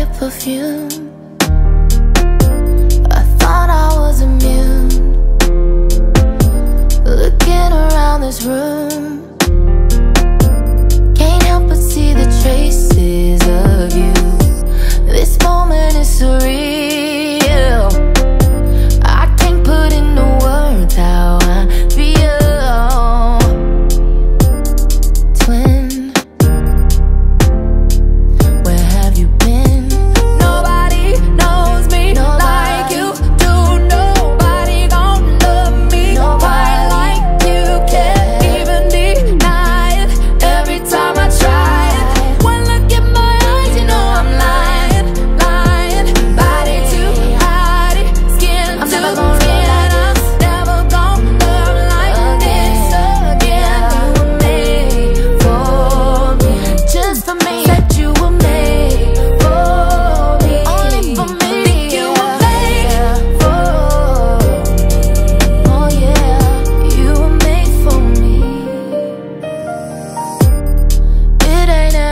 your perfume. I thought I was immune. Looking around this room.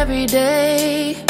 every day.